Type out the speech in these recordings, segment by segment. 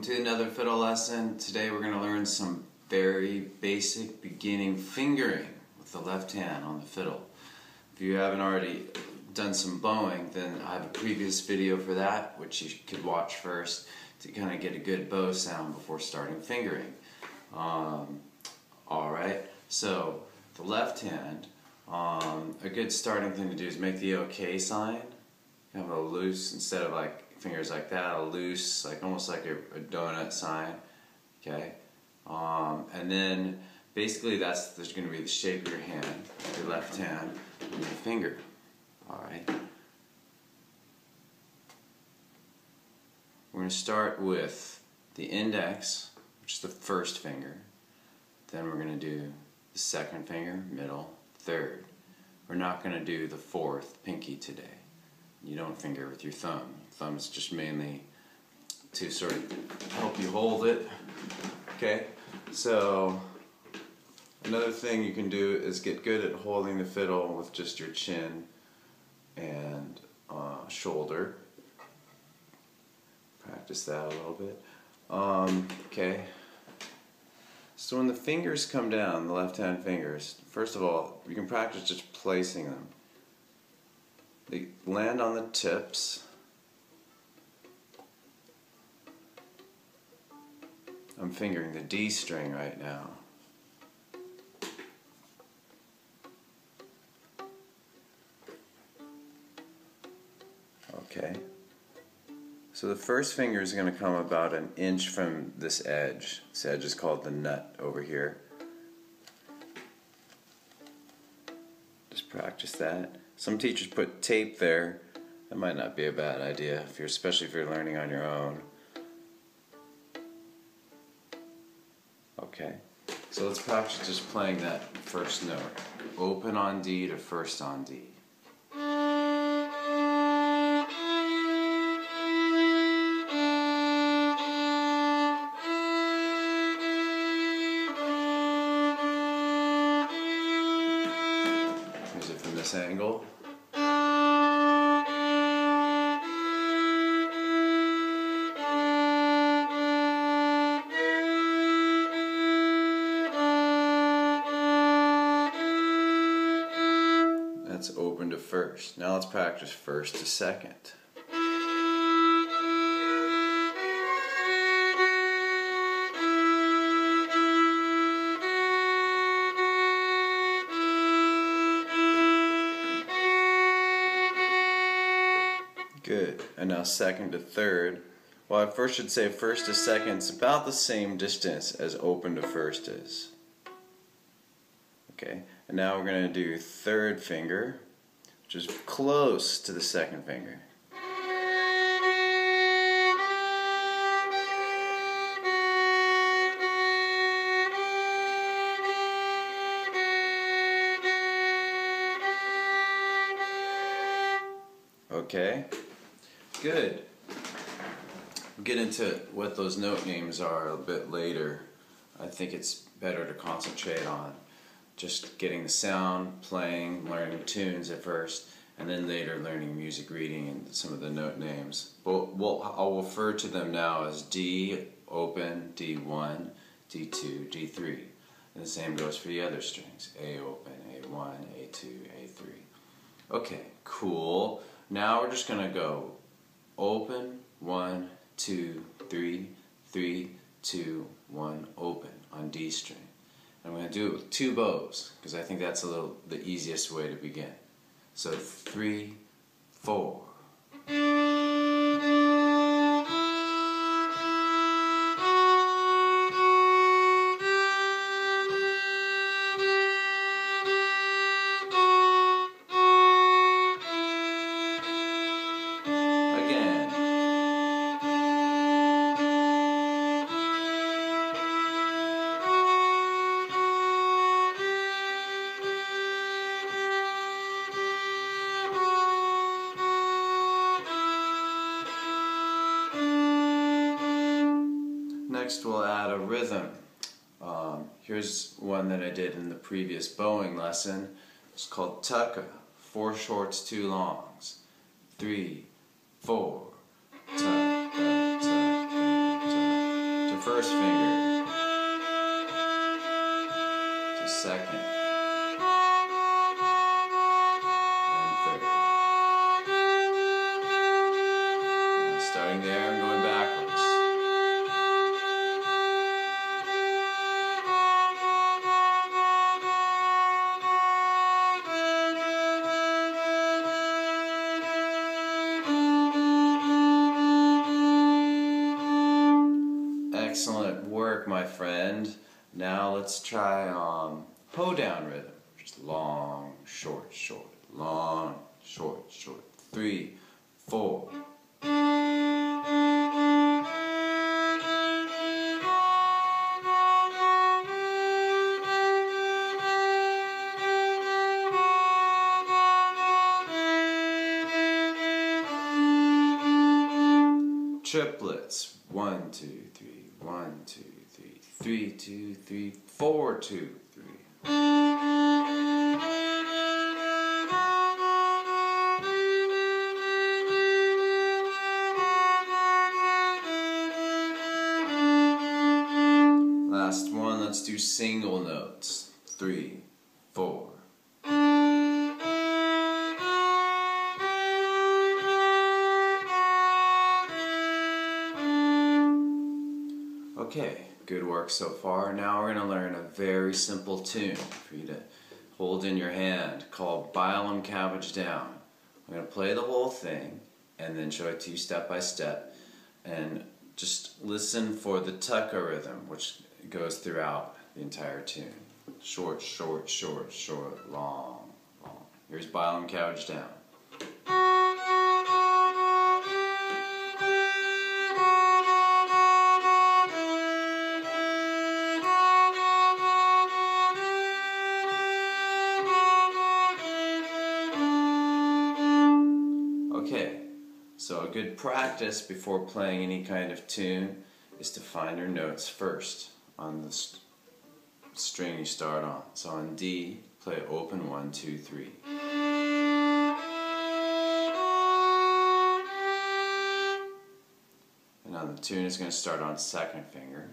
welcome to another fiddle lesson. Today we're going to learn some very basic beginning fingering with the left hand on the fiddle. If you haven't already done some bowing, then I have a previous video for that, which you could watch first to kind of get a good bow sound before starting fingering. Um, Alright, so the left hand, um, a good starting thing to do is make the OK sign. You have a loose, instead of like fingers like that, a loose, like almost like a, a donut sign, okay? Um, and then basically that's there's going to be the shape of your hand, your left hand, and your finger, all right? We're going to start with the index, which is the first finger. Then we're going to do the second finger, middle, third. We're not going to do the fourth, pinky, today. You don't finger with your thumb. Thumb is just mainly to sort of help you hold it. Okay, so another thing you can do is get good at holding the fiddle with just your chin and uh, shoulder. Practice that a little bit. Um, okay. So when the fingers come down, the left hand fingers, first of all, you can practice just placing them. They land on the tips. I'm fingering the D string right now. Okay. So the first finger is going to come about an inch from this edge. This edge is called the nut over here. Just practice that. Some teachers put tape there. That might not be a bad idea, if you're, especially if you're learning on your own. Okay, so let's practice just playing that first note. Open on D to first on D. first. Now let's practice first to second. Good. And now second to third. Well, I first should say first to second is about the same distance as open to first is. Okay, and now we're going to do third finger, is close to the second finger. Okay, good. We'll get into what those note names are a bit later. I think it's better to concentrate on just getting the sound, playing, learning tunes at first, and then later learning music reading and some of the note names. But we'll, I'll refer to them now as D open, D1, D2, D3. And the same goes for the other strings. A open, A1, A2, A3. Okay, cool. Now we're just gonna go open, one, two, three, three, two, one, open on D string. I'm going to do it with two bows because I think that's a little the easiest way to begin. So three, four. Next we'll add a rhythm. Um, here's one that I did in the previous bowing lesson. It's called tucka. Four shorts, two longs. Three, four. Tucka, tucka, tucka. first finger to second work, my friend. Now let's try um, hoedown rhythm. Just long, short, short, long, short, short. Three, four. Triplets. One, two, three. One, two, three. Three, two, three. Four, two, three. Last one, let's do single notes. Three, work so far. Now we're going to learn a very simple tune for you to hold in your hand called Bile 'em Cabbage Down. I'm going to play the whole thing and then show it to you step by step and just listen for the tucka rhythm which goes throughout the entire tune. Short, short, short, short, long, long. Here's Bile 'em Cabbage Down. Good practice before playing any kind of tune is to find your notes first on the st- string you start on. So on D, play open one, two, three. And on the tune is going to start on second finger.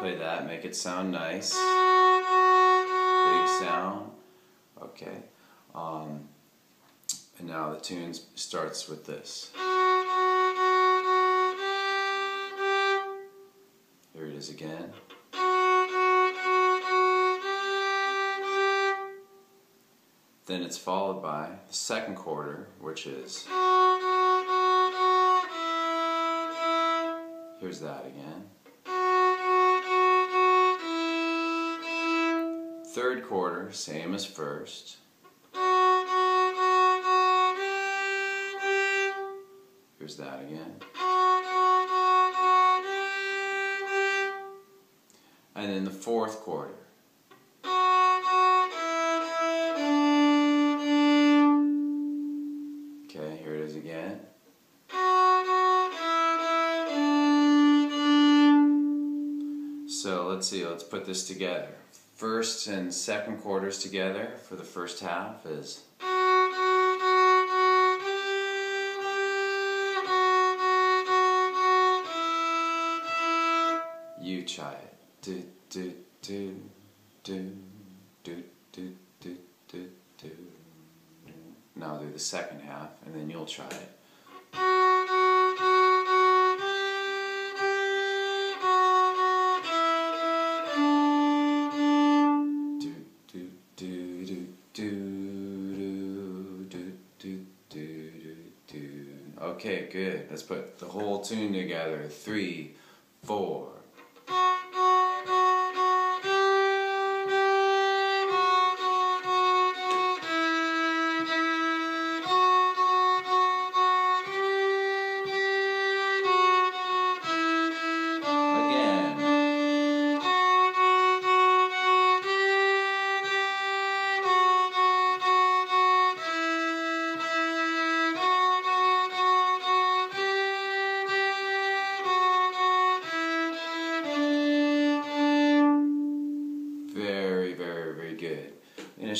Play that, make it sound nice. Big sound. Okay. Um, and now the tune starts with this. Here it is again. Then it's followed by the second quarter, which is. Here's that again. Third quarter, same as first. Here's that again. And then the fourth quarter. Okay, here it is again. So let's see, let's put this together. First and second quarters together for the first half is. do do do do do do do do. Now I'll do the second half, and then you'll try it. Okay, good. Let's put the whole tune together. Three, four.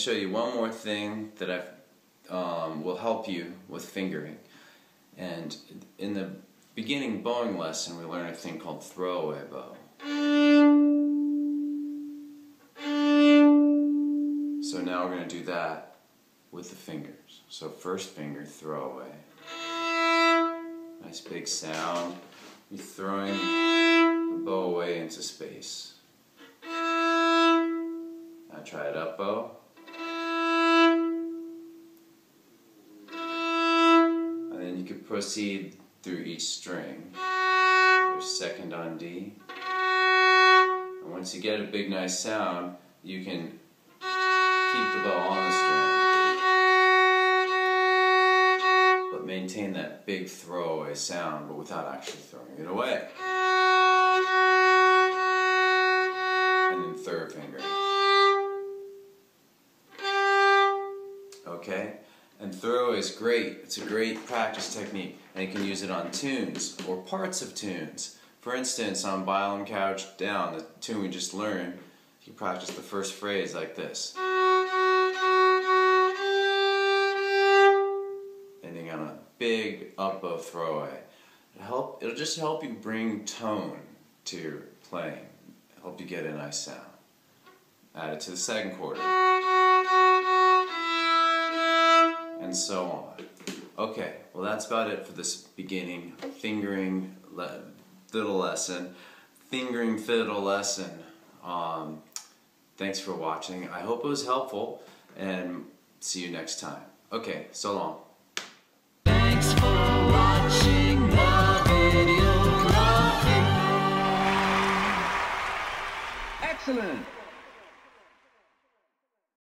Show you one more thing that I um, will help you with fingering. And in the beginning bowing lesson, we learn a thing called throwaway bow. So now we're going to do that with the fingers. So first finger, throwaway. Nice big sound. You're throwing the bow away into space. Now try it up bow. Proceed through each string. There's second on D. And once you get a big nice sound, you can keep the bow on the string. But maintain that big throwaway sound, but without actually throwing it away. And then third finger. Okay? And throw is great. It's a great practice technique, and you can use it on tunes or parts of tunes. For instance, on Bile 'em Couch Down, the tune we just learned, you practice the first phrase like this. Ending on a big up bow throwaway. It'll, help, it'll just help you bring tone to your playing, help you get a nice sound. Add it to the second quarter. And so on. Okay, well that's about it for this beginning fingering le fiddle lesson. Fingering fiddle lesson. Um, thanks for watching. I hope it was helpful and see you next time. Okay, so long. Thanks for watching the video. Excellent!